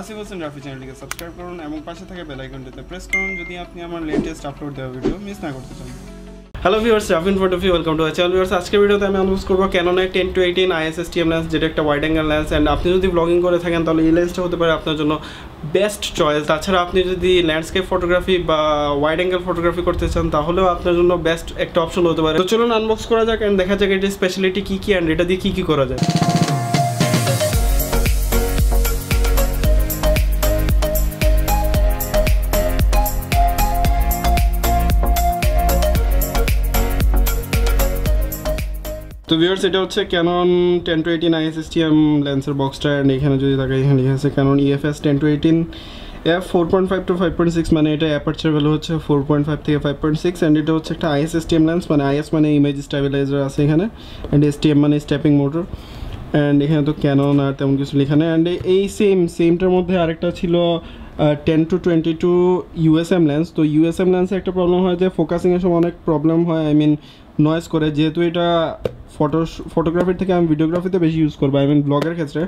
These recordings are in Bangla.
আসিফ হোসেন রাফি চ্যানেলটিকে সাবস্ক্রাইব করুন এবং পাশে থাকা বেল আইকনটিতে প্রেস করুন যদি আপনি আমার লেটেস্ট আপলোড দেওয়া ভিডিও মিস না করতে চান। Hello viewers Rafin photography welcome to channel viewers আজকের ভিডিওতে আমি আনউন্স করব ক্যাননের ten to eighteen IS STM lens যেটা একটা ওয়াইড অ্যাঙ্গেল লেন্স অ্যান্ড আপনি যদি ব্লগিং করে থাকেন, তাহলে এই লেন্সটা হতে পারে আপনার জন্য বেস্ট চয়েস তাছাড়া আপনি যদি ল্যান্ডস্কেপ ফটোগ্রাফি বা ওয়াইড অ্যাঙ্গেল ফটোগ্রাফি করতে চান, তাহলেও আপনার জন্য বেস্ট একটা অপশন হতে পারে। তো চলুন আনবক্স করা যাক অ্যান্ড দেখা যাক এটির স্পেশালিটি কী কী অ্যান্ড এটা দিয়ে কী কী করা যায়। তো ভিউয়ার্স এটা হচ্ছে Canon ten to eighteen IS STM লেন্সের বক্সটা অ্যান্ড এখানে যদি তাকে এখানে লিখে আছে Canon EFS ten to eighteen F four point five to five point six মানে এটা অ্যাপারচার ভ্যালু হচ্ছে ফোর পয়েন্ট ফাইভ থেকে ফাইভ পয়েন্ট সিক্স অ্যান্ড এটা হচ্ছে একটা আইএসএসটিএম লেন্স মানে আইএস মানে ইমেজ স্টেবিলাইজার আছে এখানে অ্যান্ড এসটিএম মানে স্টেপিং মোটর অ্যান্ড এখানে তো ক্যানন আর তেমন কিছু লেখা নেই অ্যান্ড এই সেম সেমটার মধ্যে আরেকটা ছিল ten to twenty two USM lens তো ইউএসএম লেন্সে একটা প্রবলেম হয় যে ফোকাসিংয়ের সময় অনেক প্রবলেম হয় আই মিন নয়েজ করে, যেহেতু এটা ফটো ফটোগ্রাফির থেকে আমি ভিডিওগ্রাফিতে বেশি ইউজ করব আই মিন ব্লগের ক্ষেত্রে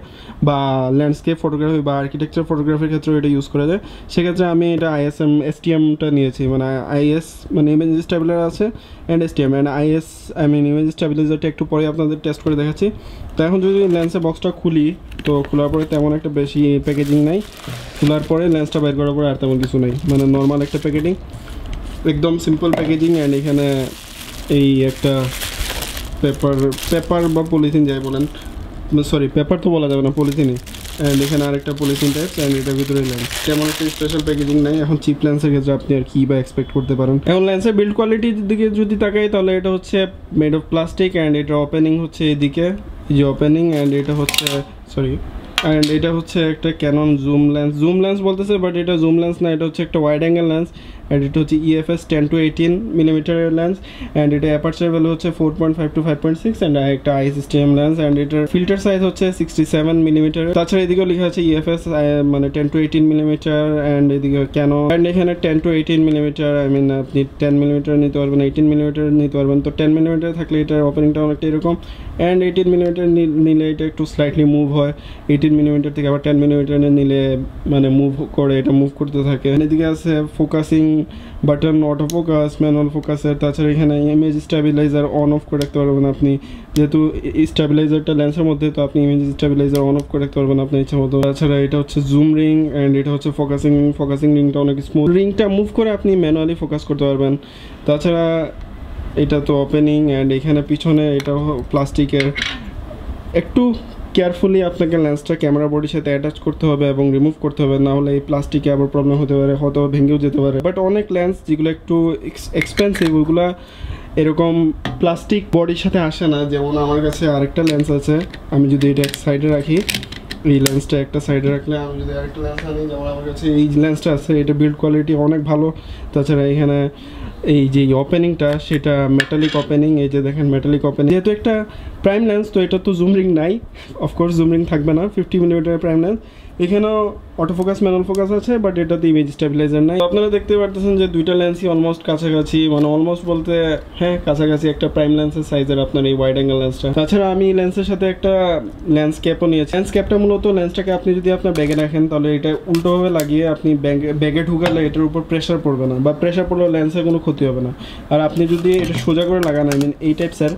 বা ল্যান্ডস্কেপ ফটোগ্রাফি বা আর্কিটেকচার ফটোগ্রাফির ক্ষেত্রেও এটা ইউজ করা যায়। সেক্ষেত্রে আমি এটা আইএসএম এসটিএমটা নিয়েছি মানে আইএস মানে ইমেজ স্টেবিলার আছে and STM and IS I mean image স্টেবিলাইজারটা একটু পরে আপনাদের টেস্ট করে দেখাচ্ছি। তো এখন যদি লেন্সের বক্সটা খুলি, তো খোলার পরে তেমন একটা বেশি প্যাকেজিং নাই। খোলার পরে লেন্সটা বের করার পরে আর তেমন কিছু নেই মানে নর্মাল একটা প্যাকেজিং একদম সিম্পল প্যাকেজিং অ্যান্ড এখানে এই একটা পেপার পেপার বা পলিথিন যাই বলেন সরি পেপার তো বলা যাবে না পলিথিনই অ্যান্ড এখানে আরেকটা পলিথিন টাইপ অ্যান্ড এটার ভিতরে লেন্স তেমন একটা স্পেশাল প্যাকেজিং নাই, এখন চিপ লেন্সের ক্ষেত্রে আপনি আর কী বা এক্সপেক্ট করতে পারেন। এখন লেন্সের বিল্ড কোয়ালিটির দিকে যদি তাকাই, তাহলে এটা হচ্ছে মেড অফ প্লাস্টিক অ্যান্ড এটা ওপেনিং হচ্ছে এদিকে। এই যে ওপেনিং অ্যান্ড এটা হচ্ছে সরি অ্যান্ড এটা হচ্ছে একটা Canon zoom lens zoom lens বলতেছে বাট এটা জুম লেন্স না, এটা হচ্ছে একটা ওয়াইড অ্যাঙ্গেল লেন্স অ্যান্ড এটা হচ্ছে ইএফএস টেন টু এইটিন মিলিমিটারের লেন্স অ্যান্ড এটা অ্যাপারচার ভ্যালু হচ্ছে four point five to five point six and একটা আইএসএসটিএম লেন্স অ্যান্ড এটার ফিল্টার সাইজ হচ্ছে সিক্সটি সেভেন মিলিমিটার তাছাড়া এদিকেও লেখা আছে ইএফএস মানে ten to eighteen millimetre and এদিকে কেন? অ্যান্ড এখানে ten to eighteen millimetre I mean আপনি টেন মিলিমিটার নিতে পারবেন এইটিন মিলিমিটার নিতে পারবেন। তো টেন মিলিমিটার থাকলে এটার ওপেনিংটা অনেকটা এরকম অ্যান্ড এইটিন মিলিমিটার নিলে এটা একটু স্লাইটলি মুভ হয়। এইটিন মিলিমিটার থেকে আবার টেন মিলিমিটার নিলে মানে মুভ করে, এটা মুভ করতে থাকে। এদিকে আছে focusing button auto focus manual ফোকাসের তাছাড়া এখানে ইমেজ স্টেবিলাইজার অন অফ করে রাখতে পারবেন আপনি। যেহেতু স্টেবিলাইজারটা লেন্সের মধ্যে, তো আপনি ইমেজ স্টেবিলাইজার অন অফ করে রাখতে পারবেন আপনার ইচ্ছা মতো। তাছাড়া এটা হচ্ছে জুম রিং অ্যান্ড এটা হচ্ছে ফোকাসিং ফোকাসিং রিংটা অনেক স্মুথ রিংটা মুভ করে আপনি ম্যানুয়ালি ফোকাস করতে পারবেন। তাছাড়া এটা তো ওপেনিং অ্যান্ড এখানে পিছনে এটা প্লাস্টিকের একটু কেয়ারফুলি আপনাকে লেন্সটা ক্যামেরা বডির সাথে অ্যাটাচ করতে হবে এবং রিমুভ করতে হবে, না হলে এই প্লাস্টিকে আবার প্রবলেম হতে পারে, হয়তো ভেঙেও যেতে পারে। বাট অনেক লেন্স যেগুলো একটু এক্সপেন্সিভ ওইগুলো এরকম প্লাস্টিক বডির সাথে আসে না। যেমন আমার কাছে আরেকটা লেন্স আছে, আমি যদি এটা এক সাইডে রাখি, এই লেন্সটা একটা সাইডে রাখলে আমি যদি আরেকটা লেন্স আনি, যেমন আমার কাছে এই লেন্সটা আছে, এটা বিল্ড কোয়ালিটি অনেক ভালো। তাছাড়া এখানে এই যে ওপেনিংটা সেটা মেটালিক ওপেনিং এই যে দেখেন মেটালিক ওপেনিং যেহেতু একটা প্রাইম লেন্স তো এটা তো জুম রিং নাই। অফকোর্স জুম রিং থাকবে না ফিফটি মিলিমিটার প্রাইম লেন্স এখানেও অটো ফোকাস ম্যানুয়াল ফোকাস আছে বাট এটাতে ইমেজ স্টেবিলাইজার নাই। আপনারা দেখতে পারতেছেন যে দুইটা লেন্সই অলমোস্ট কাছাকাছি মানে অলমোস্ট বলতে হ্যাঁ কাছাকাছি একটা প্রাইম লেন্সের সাইজের আপনার এই ওয়াইড অ্যাঙ্গেল লেন্সটা তাছাড়া আমি লেন্সের সাথে একটা লেন্স ক্যাপও নিয়েছি। লেন্স ক্যাপটা মূলত লেন্সটাকে আপনি যদি আপনার ব্যাগে রাখেন, তাহলে এটা উল্টোভাবে লাগিয়ে আপনি ব্যাগে ব্যাগে ঢুকালে এটার উপর প্রেশার পড়বে না, বা প্রেশার পড়লে লেন্সের কোনো ক্ষতি হবে না। আর আপনি যদি এটা সোজা করে লাগান আই মিন এই টাইপসের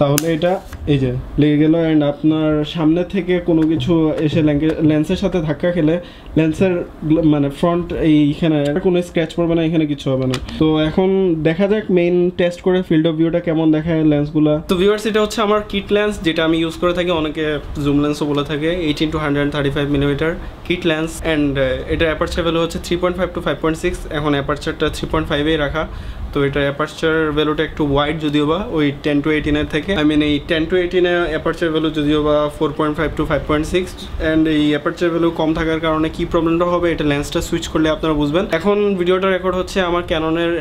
তাহলে এটা এই যে, লেগে গেল অ্যান্ড আপনার সামনে থেকে কোনো কিছু এসে লেন্সের সাথে ধাক্কা খেলে লেন্সের মানে ফ্রন্ট এইখানে কোনো স্ক্র্যাচ পড়বে না, এখানে কিছু হবে না। তো এখন দেখা যাক মেইন টেস্ট করে ফিল্ড অফ ভিউটা কেমন দেখায় লেন্সগুলো তো ভিউয়ার্স এটা হচ্ছে আমার কিট লেন্স যেটা আমি ইউজ করে থাকি, অনেকে জুম লেন্সও বলে থাকে eighteen to hundred thirty five millimetre kit lens and এটা অ্যাপারচার ভ্যালু হচ্ছে three point five to five point six এখন অ্যাপারচারটা থ্রি পয়েন্ট ফাইভেই রাখা। তো এটা অ্যাপারচার ভ্যালুটা একটু ওয়াইড যদিও বা, ওই টেন টু এইটিনের থেকে আই মিন এই টেন টু এইটিনে অ্যাপারচার ভ্যালু যদিও বা four point five to five point six and এই অ্যাপারচার ভ্যালু কম থাকার কারণে কী প্রবলেমটা হবে, এটা লেন্সটা সুইচ করলে আপনারা বুঝবেন। এখন ভিডিওটা রেকর্ড হচ্ছে আমার ক্যাননের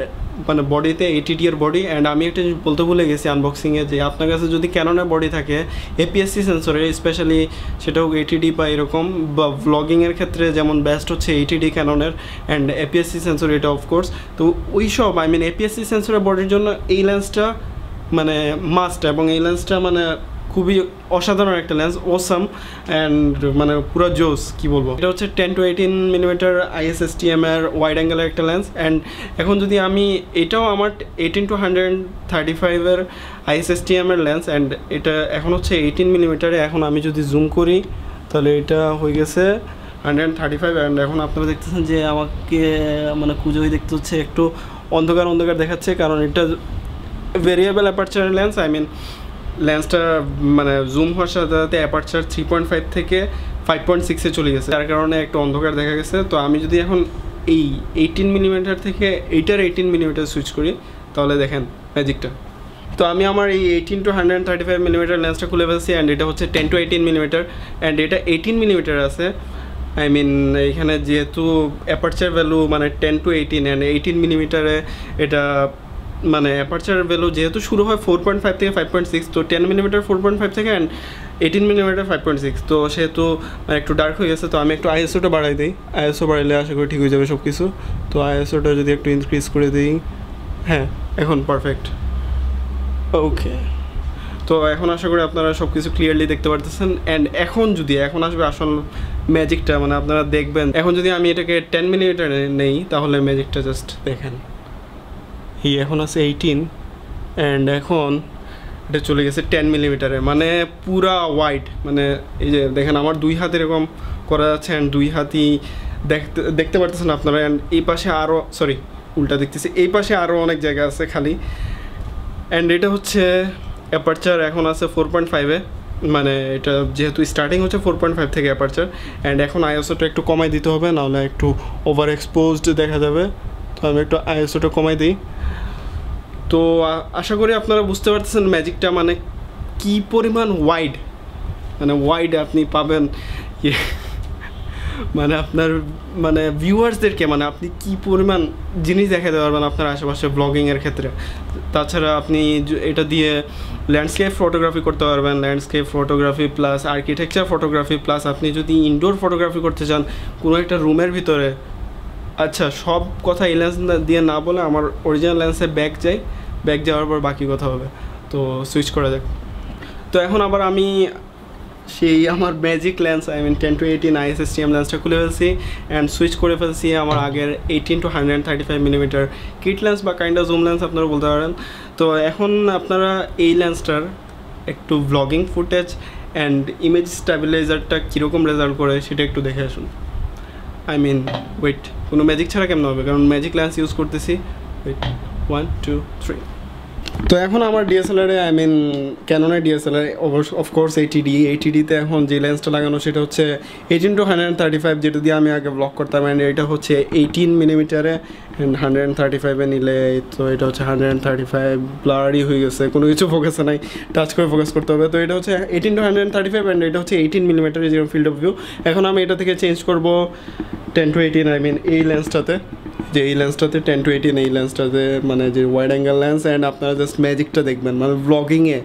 মানে বডিতে এইটিডি এর বডি অ্যান্ড আমি একটা জিনিস বলতে ভুলে গেছি আনবক্সিংয়ে যে আপনার কাছে যদি ক্যাননের বডি থাকে এপিএসসি সেন্সরের স্পেশালি সেটা হোক এইটিডি বা এরকম, বা ভ্লগিংয়ের ক্ষেত্রে যেমন বেস্ট হচ্ছে eighty D ক্যাননের and A P S C sensor এটা অফকোর্স তো ওই সব আই মিন এপিএসসি সেন্সরের বডির জন্য এই লেন্সটা মানে মাস্ট এবং এই লেন্সটা মানে খুবই অসাধারণ একটা লেন্স ওসাম অ্যান্ড মানে পুরো জোস, কি বলব? এটা হচ্ছে ten to eighteen millimetre IS STM এর ওয়াইড অ্যাঙ্গেলের একটা লেন্স অ্যান্ড এখন যদি আমি এটাও আমার এইটিন টু হান্ড্রেড থার্টি ফাইভের আইএসএসটিএম এর লেন্স অ্যান্ড এটা এখন হচ্ছে এইটিন মিলিমিটারে এখন আমি যদি জুম করি, তাহলে এটা হয়ে গেছে হান্ড্রেড থার্টি ফাইভ অ্যান্ড এখন আপনারা দেখতেছেন যে আমাকে মানে কুজোই দেখতে হচ্ছে, একটু অন্ধকার অন্ধকার দেখাচ্ছে কারণ এটা variable aperture lens I mean লেন্সটা মানে জুম হওয়ার সাথে সাথে aperture three point five to five point সিক্সে চলে গেছে। তার কারণে একটু অন্ধকার দেখা গেছে। তো আমি যদি এখন এই এইটিন মিলিমিটার থেকে এইটার এইটিন মিলিমিটার সুইচ করি, তাহলে দেখেন ম্যাজিকটা তো আমি আমার এই eighteen to hundred thirty five millimetre লেন্সটা খুলে ফেলছি অ্যান্ড এটা হচ্ছে ten to eighteen millimetre and এটা এইটিন মিলিমিটার আছে। আই মিন এখানে যেহেতু অ্যাপারচার ভ্যালু মানে ten to eighteen and eighteen মিলিমিটারে এটা মানে অ্যাপারচার ভ্যালু যেহেতু শুরু হয় ফোর পয়েন্ট ফাইভ থেকে ফাইভ পয়েন্ট সিক্স তো ten millimetre four point five থেকে and eighteen millimetre five point six তো সেহেতু মানে একটু ডার্ক হয়ে গেছে, তো আমি একটু আইএসওটা বাড়াই দিই। আইএসও বাড়াইলে আশা করি ঠিক হয়ে যাবে সব কিছু তো আইএসওটা যদি একটু ইনক্রিজ করে দিই হ্যাঁ এখন পারফেক্ট ওকে তো এখন আশা করি আপনারা সব কিছু ক্লিয়ারলি দেখতে পারতেছেন। অ্যান্ড এখন যদি, এখন আসবে আসল ম্যাজিকটা মানে আপনারা দেখবেন। এখন যদি আমি এটাকে টেন মিলিমিটার নেই, তাহলে ম্যাজিকটা জাস্ট দেখেন। এই এখন আছে এইটিন অ্যান্ড এখন এটা চলে গেছে টেন মিলিমিটারে মানে পুরা ওয়াইড মানে এই যে দেখেন আমার দুই হাত এরকম করা যাচ্ছে অ্যান্ড দুই হাতই দেখতে দেখতে পারতেছেন আপনারা অ্যান্ড এই পাশে আরও সরি উল্টা দেখতেছি, এই পাশে আরও অনেক জায়গা আছে খালি অ্যান্ড এটা হচ্ছে অ্যাপারচার এখন আছে ফোর পয়েন্ট ফাইভে মানে এটা যেহেতু স্টার্টিং হচ্ছে ফোর পয়েন্ট ফাইভ থেকে অ্যাপারচার অ্যান্ড এখন আইএসওটা একটু কমাই দিতে হবে, নাহলে একটু ওভার এক্সপোজড দেখা যাবে তো আমি একটু আইএসওটা কমাই দিই। তো আশা করি আপনারা বুঝতে পারতেছেন ম্যাজিকটা মানে কি পরিমাণ ওয়াইড মানে ওয়াইড আপনি পাবেন। ইয়ে, মানে আপনার মানে ভিউয়ার্সদেরকে মানে আপনি কি পরিমাণ জিনিস দেখাতে পারবেন আপনার আশেপাশে ব্লগিংয়ের ক্ষেত্রে। তাছাড়া আপনি এটা দিয়ে ল্যান্ডস্কেপ ফটোগ্রাফি করতে পারবেন। Landscape photography plus architecture photography plus আপনি যদি ইনডোর ফটোগ্রাফি করতে চান কোনো একটা রুমের ভিতরে আচ্ছা সব কথা এই লেন্স দিয়ে না বলে আমার অরিজিনাল লেন্সে ব্যাক যাই। ব্যাক যাওয়ার পর বাকি কথা হবে। তো সুইচ করা যাক। তো এখন আবার আমি সেই আমার magic lens I mean ten to eighteen IS STM লেন্সটা খুলে ফেলছি অ্যান্ড সুইচ করে ফেলছি আমার আগের eighteen to hundred thirty five millimetre kit lens বা কাইন্ড জুম লেন্স আপনারা বলতে পারেন। তো এখন আপনারা এই লেন্সটার একটু ব্লগিং ফুটেজ অ্যান্ড ইমেজ স্ট্যাবিলাইজারটা কীরকম রেজাল্ট করে সেটা একটু দেখে আসুন। আই মিন ওয়েট কোনো ম্যাজিক ছাড়া কেমন হবে? কারণ ম্যাজিক লেন্স ইউজ করতেছি। ওয়েট ওয়ান টু থ্রি তো এখন আমার ডিএসএলআরে I mean ক্যাননের DSLR of course eighty D এইটিডিতে এখন যে লেন্সটা লাগানো, সেটা হচ্ছে eighteen to hundred thirty five যেটা দিয়ে আমি আগে ব্লক করতাম অ্যান্ড এটা হচ্ছে এইটিন মিলিমিটারে অ্যান্ড হান্ড্রেড থার্টি ফাইভে নিলে তো এটা হচ্ছে হান্ড্রেড থার্টি ফাইভ ব্লারই হয়ে গেছে, কোনো কিছু ফোকাসে নাই টাচ করে ফোকাস করতে হবে। তো এটা হচ্ছে eighteen to hundred thirty five and এটা হচ্ছে এইটিন মিলিমিটার যেরকম ফিল্ড অফ ভিউ এখন আমি এটা থেকে চেঞ্জ করব ten to eighteen I mean এই লেন্সটাতে যে এই লেন্সটাতে টেন টু এইটিন এই লেন্সটাতে মানে যে ওয়াইড অ্যাঙ্গেল লেন্স অ্যান্ড আপনারা জাস্ট ম্যাজিকটা দেখবেন মানে ব্লগিংয়ে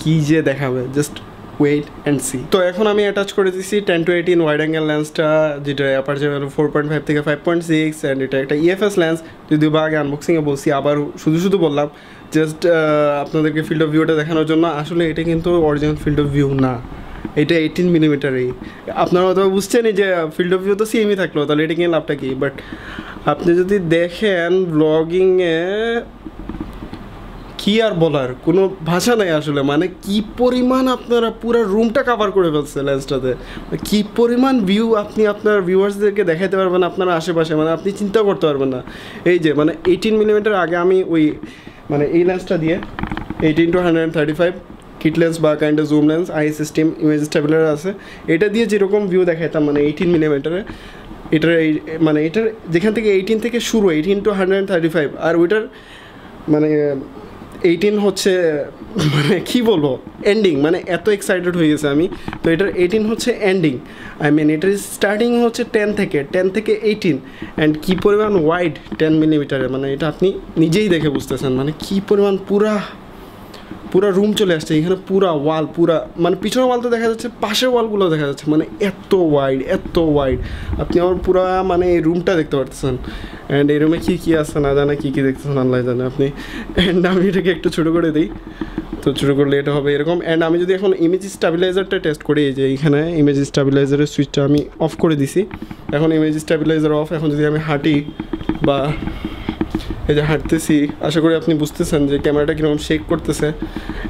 কী যে দেখাবে জাস্ট ওয়েট অ্যান্ড সি তো এখন আমি অ্যাটাচ করে দিচ্ছি ten to eighteen wide angle লেন্সটা যেটা aperture four point five to five point six and এটা একটা ইএফএস লেন্স যদিও বা আগে আনবক্সিংয়ে বলছি, আবার শুধু শুধু বললাম জাস্ট আপনাদেরকে ফিল্ড অফ ভিউটা দেখানোর জন্য, আসলে এটা কিন্তু অরিজিনাল ফিল্ড অফ ভিউ না। এটা এইটিন মিলিমিটারই আপনারা হয়তো বুঝছেনই যে ফিল্ড অফ ভিউ তো সেমই থাকল, তাহলে এটা কিনে লাভটা কি? বাট আপনি যদি দেখেন ব্লগিংয়ে কি আর বলার? কোনো ভাষা নাই আসলে। মানে কি পরিমাণ আপনারা পুরো রুমটা কাভার করে ফেলছে লেন্সটাতে কি পরিমাণ ভিউ আপনি আপনার ভিউয়ার্সদেরকে দেখাতে পারবেন আপনার আশেপাশে? মানে আপনি চিন্তা করতে পারবেন না। এই যে মানে এইটিন মিলিমিটার আগে আমি ওই মানে এই লেন্সটা দিয়ে eighteen to hundred thirty five kit lens বা kind zoom lens I system image stabilizer আছে। এটা দিয়ে যেরকম ভিউ দেখাইতাম মানে এইটিন মিলিমিটারে এটার এই মানে এটার যেখান থেকে এইটিন থেকে শুরু eighteen to hundred thirty five আর ওইটার মানে এইটিন হচ্ছে মানে কী বলব এন্ডিং মানে এত এক্সাইটেড হয়ে গেছে আমি। তো এটার এইটিন হচ্ছে এন্ডিং আই মিন এটার স্টার্টিং হচ্ছে টেন থেকে টেন থেকে এইটিন অ্যান্ড কী পরিমাণ ওয়াইড টেন মিলিমিটারে মানে এটা আপনি নিজেই দেখে বুঝতেছেন মানে কী পরিমাণ পুরা পুরো রুম চলে আসছে, এখানে পুরা ওয়াল পুরা মানে পিছনের ওয়াল তো দেখা যাচ্ছে, পাশের ওয়ালগুলো দেখা যাচ্ছে মানে এত ওয়াইড এত ওয়াইড আপনি আমার পুরা মানে এই রুমটা দেখতে পারতেছেন। অ্যান্ড এই রুমে কী কী আছে না জানে, কী কী দেখতেছেন, আল্লাহ জানে আপনি। অ্যান্ড আমি এটাকে একটু ছোটো করে দিই। তো ছোটো করলে এটা হবে এরকম। অ্যান্ড আমি যদি এখন ইমেজ স্টাবিলাইজারটা টেস্ট করি, এই যে এইখানে ইমেজ স্টাবিলাইজারের সুইচটা আমি অফ করে দিছি। এখন ইমেজ স্টাবিলাইজার অফ এখন যদি আমি হাঁটি বা এই যে হাঁটতেছি, আশা করি আপনি বুঝতেছেন যে ক্যামেরাটা কীরকম শেক করতেছে।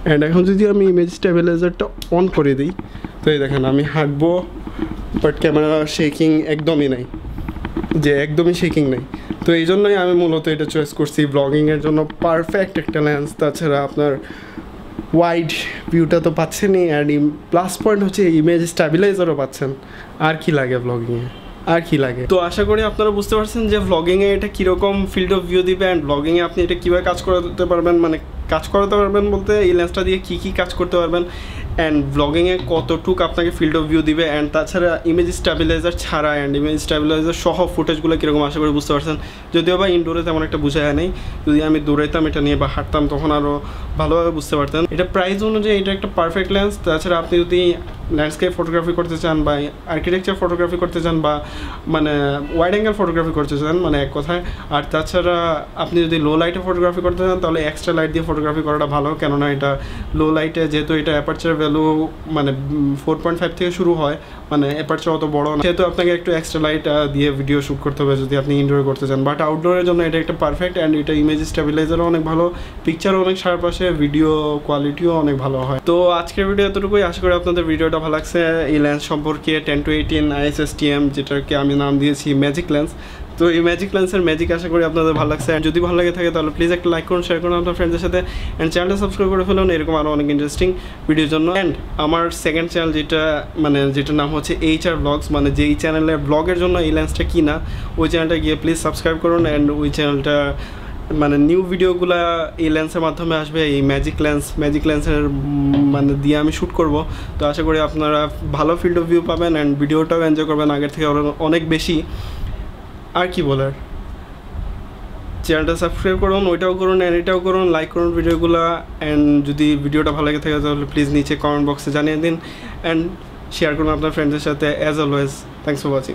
অ্যান্ড এখন যদি আমি ইমেজ স্টেবিলাইজারটা অন করে দিই, তো এই দেখেন আমি হাঁটবো বাট ক্যামেরা শেকিং একদমই নাই। যে একদমই শেকিং নেই। তো এই জন্যই আমি মূলত এটা চয়েস করছি ব্লগিংয়ের জন্য। পারফেক্ট একটা লেন্স তাছাড়া আপনার ওয়াইড ভিউটা তো পাচ্ছেনই অ্যান্ড প্লাস পয়েন্ট হচ্ছে ইমেজ স্ট্যাবিলাইজারও পাচ্ছেন। আর কি লাগে ব্লগিংয়ে আর কি লাগে? তো আশা করি আপনারা বুঝতে পারছেন যে ভ্লগিংয়ে এটা কীরকম ফিল্ড অফ ভিউ দিবে অ্যান্ড ব্লগিংয়ে আপনি এটা কীভাবে কাজ করাতে পারবেন মানে কাজ করাতে পারবেন বলতে এই লেন্সটা দিয়ে কী কী কাজ করতে পারবেন অ্যান্ড ব্লগিংয়ে কতটুক আপনাকে ফিল্ড অফ ভিউ দিবে? অ্যান্ড তাছাড়া ইমেজ স্ট্যাবিলাইজার ছাড়া অ্যান্ড ইমেজ স্ট্যাবিলাইজার সহ ফুটেজগুলো কীরকম? আশা করি বুঝতে পারছেন। যদিও বা ইনডোরে তেমন একটা বোঝা নেই। যদি আমি দৌড়াইতাম এটা নিয়ে বা হাঁটতাম, তখন আরও ভালোভাবে বুঝতে পারতেন। এটা প্রাইস অনুযায়ী এটা একটা পারফেক্ট লেন্স তাছাড়া আপনি যদি ল্যান্ডস্কেপ ফটোগ্রাফি করতে চান বা আর্কিটেকচার ফটোগ্রাফি করতে চান বা মানে ওয়াইড অ্যাঙ্গেল ফটোগ্রাফি করতে চান মানে এক কথায়। আর তাছাড়া আপনি যদি লো লাইটে ফটোগ্রাফি করতে চান, তাহলে এক্সট্রা লাইট দিয়ে ফটোগ্রাফি করাটা ভালো। কেননা এটা লো লাইটে যেহেতু এটা অ্যাপারচার ভ্যালু মানে ফোর পয়েন্ট ফাইভ থেকে শুরু হয় মানে অ্যাপারচার অত বড় না। সেহেতু আপনাকে একটু এক্সট্রা লাইট দিয়ে ভিডিও শ্যুট করতে হবে যদি আপনি ইনডোরে করতে চান। বাট আউটডোরের জন্য এটা একটা পারফেক্ট অ্যান্ড এটা ইমেজ স্টেবিলাইজারও অনেক ভালো পিকচারও অনেক সার পাশে ভিডিও কোয়ালিটিও অনেক ভালো হয়। তো আজকের ভিডিও এতটুকুই। আশা করি আপনাদের ভিডিওটা ভালো লাগছে। এই লেন্স সম্পর্কে টেন টু এইটিন আইএসএসটিএম যেটাকে আমি নাম দিয়েছি ম্যাজিক লেন্স তো এই ম্যাজিক লেন্সের ম্যাজিক আশা করি আপনাদের ভালো লাগছে। আর যদি ভালো লাগে থাকে, তাহলে প্লিজ একটা লাইক করুন শেয়ার করুন আপনার ফ্রেন্ডদের সাথে। অ্যান্ড চ্যানেলটা সাবস্ক্রাইব করে ফেলুন, এরকম আরও অনেক ইন্টারেস্টিং ভিডিওর জন্য। অ্যান্ড আমার সেকেন্ড চ্যানেল যেটা মানে যেটার নাম হচ্ছে এইচ আর ব্লগস মানে যেই চ্যানেলের ব্লগের জন্য এই লেন্সটা কিনা, ওই চ্যানেলটা গিয়ে প্লিজ সাবস্ক্রাইব করুন। অ্যান্ড ওই চ্যানেলটা মানে নিউ ভিডিওগুলো এই লেন্সের মাধ্যমে আসবে। এই ম্যাজিক লেন্স ম্যাজিক লেন্সের মানে দিয়ে আমি শ্যুট করব। তো আশা করি আপনারা ভালো ফিল্ড অফ ভিউ পাবেন। অ্যান্ড ভিডিওটাও এনজয় করবেন। আগের থেকে অনেক বেশি। আর কি বলার? চ্যানেলটা সাবস্ক্রাইব করুন, ওইটাও করুন অ্যান্ড এটাও করুন লাইক করুন ভিডিওগুলো অ্যান্ড যদি ভিডিওটা ভালো লাগে থাকে তাহলে প্লিজ নিচে কমেন্ট বক্সে জানিয়ে দিন অ্যান্ড শেয়ার করুন আপনার ফ্রেন্ডসের সাথে as always thanks for watching